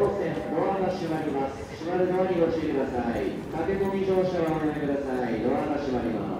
路線ドアが閉まります。閉まる側にご注意ください。駆け込み乗車はおやめください。ドアが閉まります。